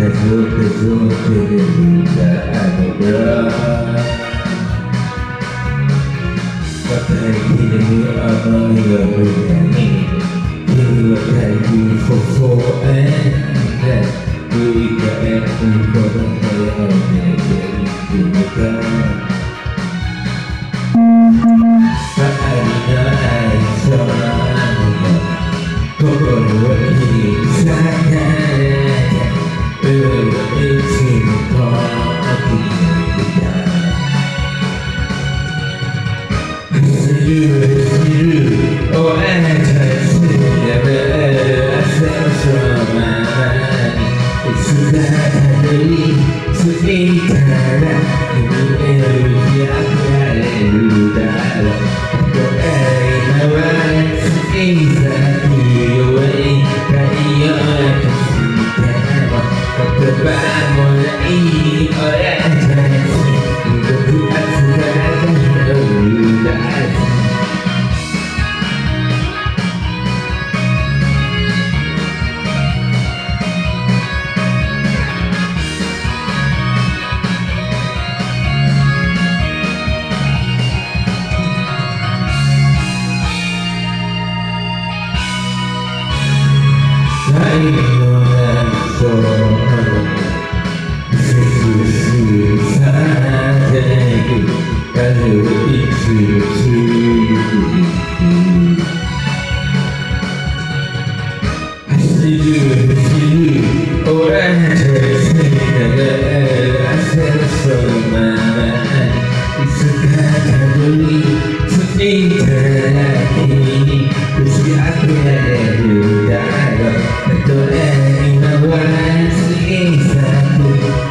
Yeah. 유난히 신나이 큰데 지방으로의 고로운데 무슨 듯해서 계속 그리다 않으라 Patay hindi amay gabagani Hindi tayo fufuan Ka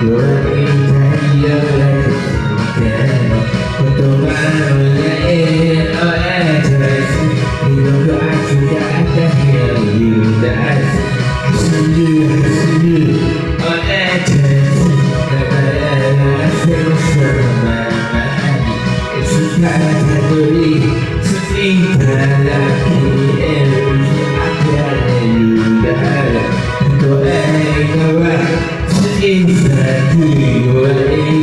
uparang kaya ang medyo ka